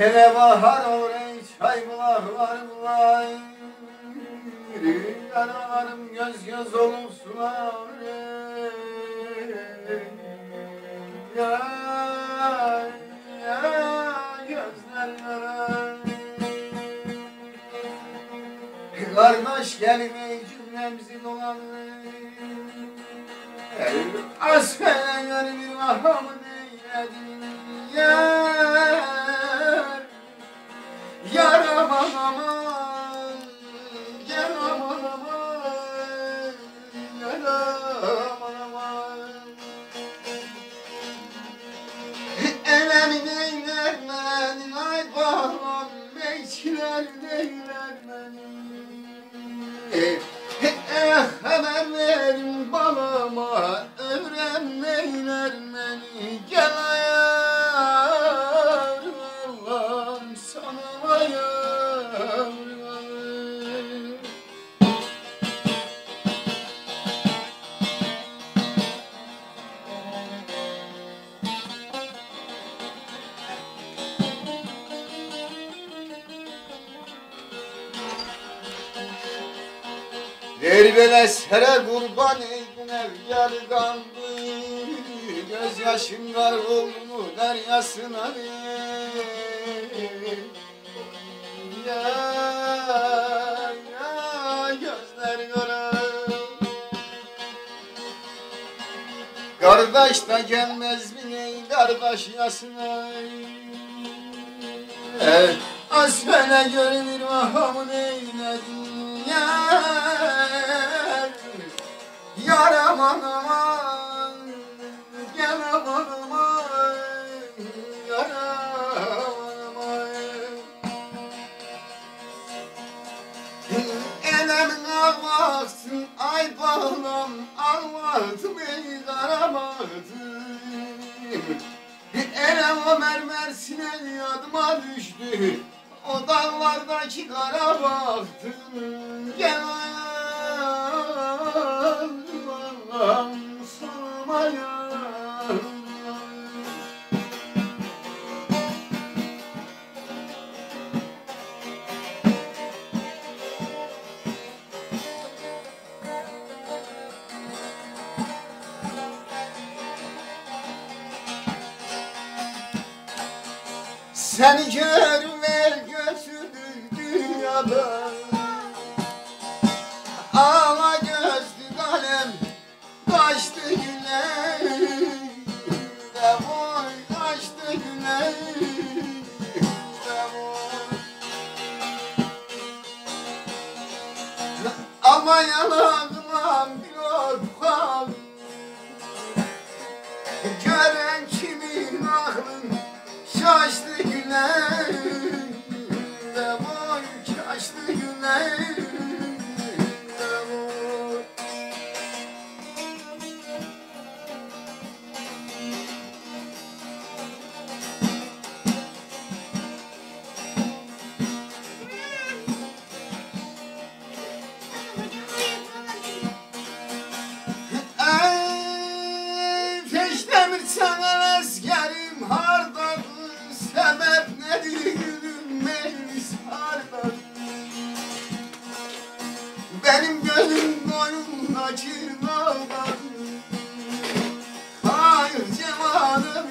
Hele bahar oraya çay bulaklar bular Yaralarım göz göz olursular Ya ya gözler yarar Kardeş gelmeyi cümlemizi dolanır Asfele yar bir vahamı neyledin Yar Neyler benim Eh haber verin balama Derbele sere kurban eydin evyar kandı. Göz yaşın kar oldu deryasına Ya ya gözler görer Kardeş da gelmez mi ney kardeş yasına? Eh, Asfele görünür vahamın eyledin yar ağlaksın ay bağlam Ağladı beni karamadı. Elem o mermer sinel yadıma düştü O dağlardaki kara baktım Gel Seni görme götürdü dünyadan Ağla gözlü kalem kaçtı güler De boy kaçtı güler De boy Ama yanaklam bir ortam Amen. Dağdadır Hayır cemalım